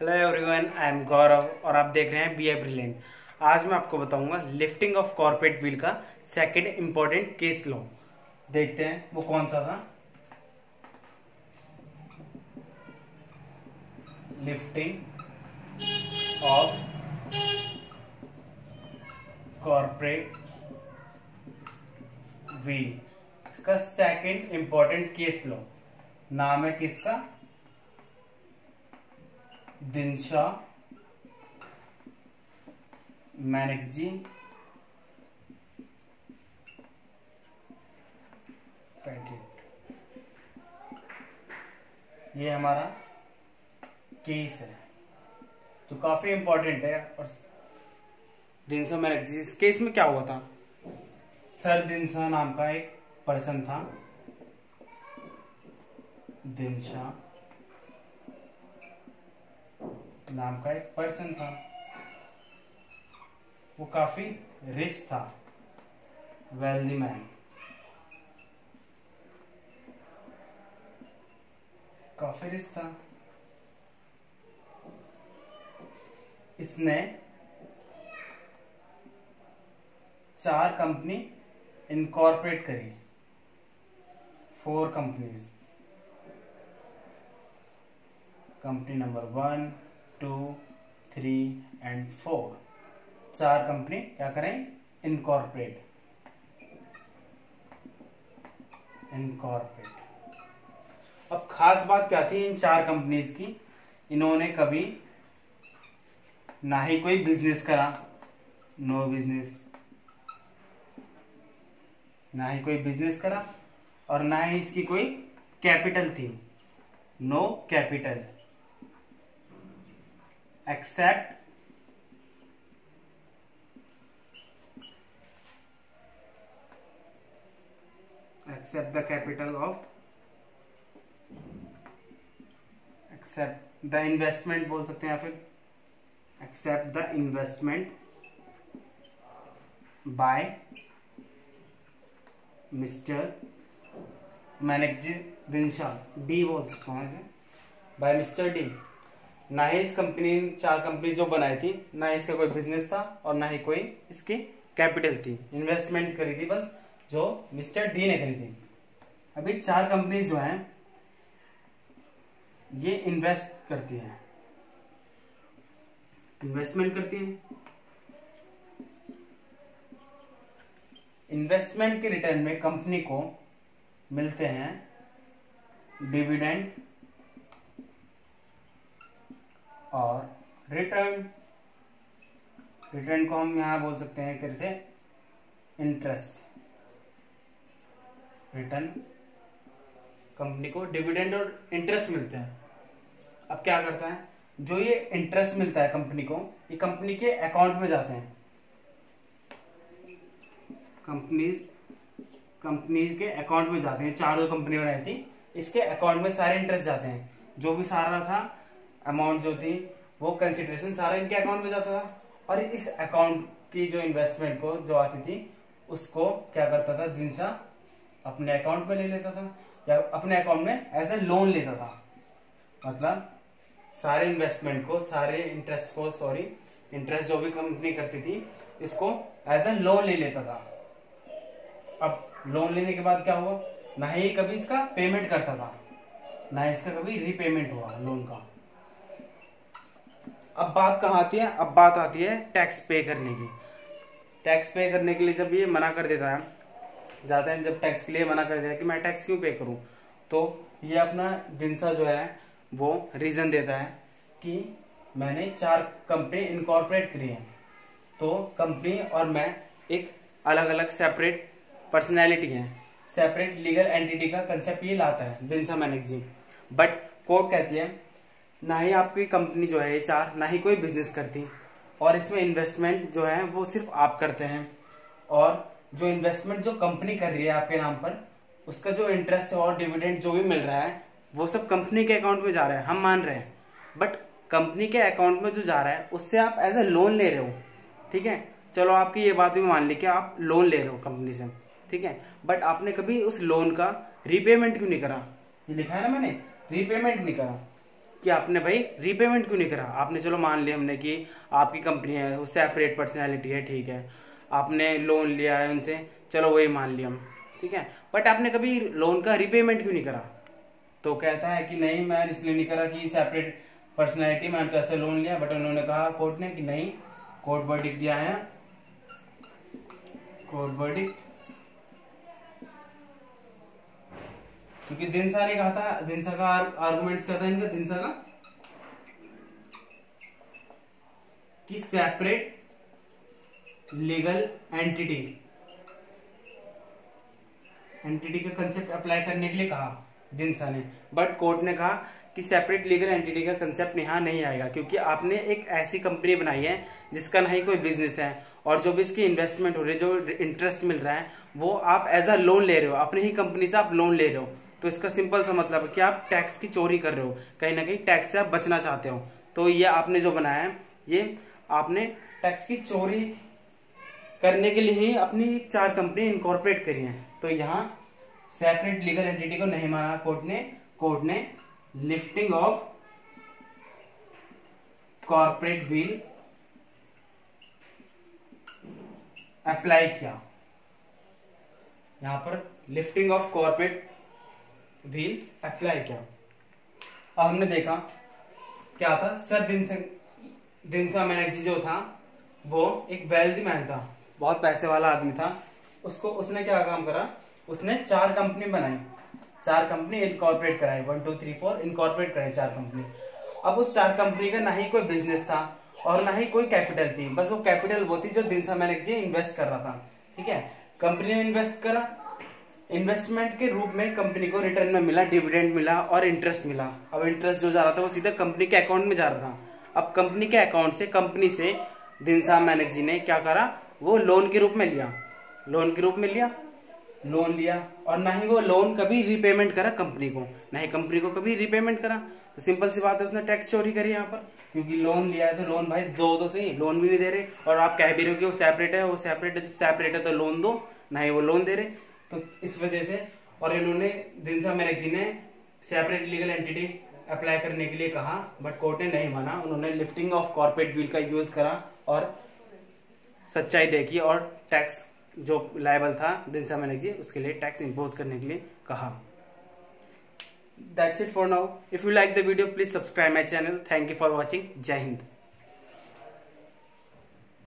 Hello everyone I am Gaurav और आप देख रहे हैं बी आई ब्रिलियंट आज मैं आपको बताऊँगा लिफ्टिंग ऑफ़ कॉर्पोरेट बिल का सेकंड इंपॉर्टेंट केस लॉ देखते हैं वो कौन सा था। लिफ्टिंग ऑफ़ कॉर्पोरेट व्हील इसका सेकंड इंपॉर्टेंट केस लॉ नाम है किसका? दिनशा पैटेंट ये हमारा केस है, जो काफ़ी इंपॉर्टेंट है और दिनसा मैनेजी इस केस में क्या हुआ था? सर दिनसा नाम का एक पर्सन था। दिनशा नाम का एक पर्सन था। वो काफ़ी रिच था। वेल्दी मैन काफ़ी रिच था। इसने चार कंपनी इनकॉर्पोरेट करी। Four companies company number one two, three and four. चार कंपनी क्या करें? इनकॉर्पोरेट। इनकॉर्पोरेट। अब खास बात क्या थी इन चार कंपनीज़ की? इन्होंने कभी ना ही कोई बिज़नेस करा। नो बिज़नेस ना ही कोई बिज़नेस करा और ना ही इसकी कोई कैपिटल थी। No capital except except the capital of except the investment बोल सकते हैं या फिर except the investment by mister manager Dinshaw D बोल सकता हूँ इसे। By mister D. ना ही इस कंपनी, चार कंपनी जो बनाई थी, ना ही इसका कोई बिज़नेस था और ना ही कोई इसकी कैपिटल थी। इन्वेस्टमेंट करी थी बस, जो मिस्टर डी ने करी थी। अभी चार कंपनीज़ जो हैं, ये इन्वेस्ट करती है। इन्वेस्टमेंट करती है। इन्वेस्टमेंट के रिटर्न में कंपनी को मिलते हैं डिविडेंड और रिटर्न रिटर्न को हम यहाँ बोल सकते हैं तरह से इंटरेस्ट रिटर्न कंपनी को डिविडेंड और इंटरेस्ट मिलते हैं. अब क्या करता है? जो ये इंटरेस्ट मिलता है कंपनी को, ये कंपनी के अकाउंट में जाते हैं. कंपनीज़ कंपनी के अकाउंट में जाते हैं. चार जो कंपनी बनाई थी, इसके अकाउंट में सारे इंटरेस्ट जाते हैं. जो भी सारा था अमाउंट जो थी, वो कंसिडरेशन सारा इनके अकाउंट में जाता था। और इस अकाउंट की जो इन्वेस्टमेंट को, जो आती थी, उसको क्या करता था? दिनसा अपने अकाउंट में ले लेता था, या अपने अकाउंट में एज ए लोन लेता था। मतलब सारे इन्वेस्टमेंट को, सारे इंटरेस्ट को सॉरी इंटरेस्ट जो भी कंपनी करती थी, इसको एज ए लोन ले लेता था। अब लोन लेने के बाद क्या हुआ? ना ही कभी इसका पेमेंट करता था, ना इसका कभी रीपेमेंट हुआ लोन का। अब बात कहाँ आती है? अब बात आती है टैक्स पे करने की। टैक्स पे करने के लिए जब ये मना कर देता है जाते हैं जब टैक्स के लिए मना कर देता है कि मैं टैक्स क्यों पे करूँ? तो ये अपना दिनसा जो है, वो रीजन देता है कि मैंने चार कंपनी इनकॉर्पोरेट करी है। तो कंपनी और मैं एक अलग अलग सेपरेट पर्सनैलिटी है। सेपरेट लीगल एंटिटी का कंसेप्ट ये लाता है, दिनसा मैनेजी बट कोर्ट कहती है ना ही आपकी कंपनी जो है ये चार ना ही कोई बिज़नेस करती। और इसमें इन्वेस्टमेंट जो है, वो सिर्फ़ आप करते हैं। और जो इन्वेस्टमेंट जो कंपनी कर रही है आपके नाम पर, उसका जो इंटरेस्ट और डिविडेंड जो भी मिल रहा है, वो सब कंपनी के अकाउंट में जा रहा है। हम मान रहे हैं। बट कंपनी के अकाउंट में जो जा रहा है, उससे आप एज ए लोन ले रहे हो। ठीक है? चलो, आपकी ये बात भी मान ली कि आप लोन ले रहे हो कंपनी से। ठीक है? बट आपने कभी उस लोन का रीपेमेंट क्यों नहीं करा? ये लिखा है ना मैंने? रीपेमेंट नहीं करा। कि आपने भाई रीपेमेंट क्यों नहीं करा? आपने चलो मान लिया हमने कि आपकी कंपनी है, वो सेपरेट पर्सनैलिटी है, ठीक है। आपने लोन लिया है उनसे, चलो वही मान लिया हम, ठीक है। बट आपने कभी लोन का रीपेमेंट क्यों नहीं करा? तो कहता है कि नहीं मैं इसलिए नहीं करा कि सेपरेट पर्सनैलिटी मैंने तो ऐसे लोन लिया बट उन्होंने कहा कोर्ट ने कि नहीं कोर्ट वर्डिक दिया है। कोर्ट वर्डिक क्योंकि दिनसा ने कहा था दिनसा का आर्गुमेंट्स क्या था इनका दिनसा का? कि सेपरेट लीगल एंटिटी एंटिटी का कंसेप्ट अप्लाई करने के लिए कहा दिनसा ने बट कोर्ट ने कहा कि सेपरेट लीगल एंटिटी का कंसेप्ट यहाँ नहीं आएगा, क्योंकि आपने एक ऐसी कंपनी बनाई है, जिसका ना ही कोई बिज़नेस है, और जो भी इसकी इन्वेस्टमेंट हो रही है, जो इंटरेस्ट मिल रहा है, वो आप एज अ लोन ले रहे हो, अपनी ही कंपनी से आप लोन ले रहे हो। तो इसका सिंपल सा मतलब है कि आप टैक्स की चोरी कर रहे हो, कहीं ना कहीं टैक्स से आप बचना चाहते हो। तो ये आपने जो बनाया है, ये आपने टैक्स की चोरी करने के लिए ही अपनी चार कंपनी इनकॉर्पोरेट करी है। तो यहाँ सेपरेट लीगल एंटिटी को नहीं माना कोर्ट ने। कोर्ट ने lifting of corporate veil apply किया। यहाँ पर lifting of corporate veil apply किया। अब हमने देखा, क्या था? सर, दिन से दिनसा मैनेजी जो था, वो एक वेल्थी मैन था, बहुत पैसे वाला आदमी था। उसको, उसने क्या काम करा? उसने चार कंपनी बनाई। चार कंपनी इनकॉर्पोरेट कराई। One two three four incorporate कराई चार कंपनी अब उस चार कंपनी का ना ही कोई बिज़नेस था और ना ही कोई कैपिटल थी। बस वो कैपिटल वो थी जो दिनसा मैनेजी इन्वेस्ट कर रहा था। ठीक है? कंपनी ने इन्वेस्ट करा इन्वेस्टमेंट के रूप में कंपनी को रिटर्न में मिला डिविडेंड मिला और इंटरेस्ट मिला। अब इंटरेस्ट जो जा रहा था वो सीधा कंपनी के अकाउंट में जा रहा था। अब कंपनी के अकाउंट से कंपनी से दिनसा मैनेजी ने क्या करा? वो लोन के रूप में लिया। लोन के रूप में लिया लोन लिया और ना ही वो लोन कभी रीपेमेंट करा कंपनी को। ना ही कंपनी को कभी रीपेमेंट करा। तो सिंपल सी बात है, उसने टैक्स चोरी करी यहाँ पर। क्योंकि लोन लिया है तो लोन भाई दो तो सही लोन भी नहीं दे रहे। और आप कह भी रहे हो कि वो सेपरेट है, वो सेपरेट है सेपरेट है तो लोन दो, ना ही वो लोन दे रहे। तो इस वजह से, और इन्होंने दिनसा जी ने सेपरेट लीगल एंटिटी अप्लाई करने के लिए कहा बट कोर्ट ने नहीं माना। उन्होंने लिफ्टिंग ऑफ़ कॉर्पोरेट बिल का यूज़ करा और सच्चाई देखी और टैक्स जो लाइबल था दिनसा मैनेज उसके लिए टैक्स इम्पोज करने के लिए कहा। That's it for now if you like the video please subscribe my channel thank you for watching जय हिंद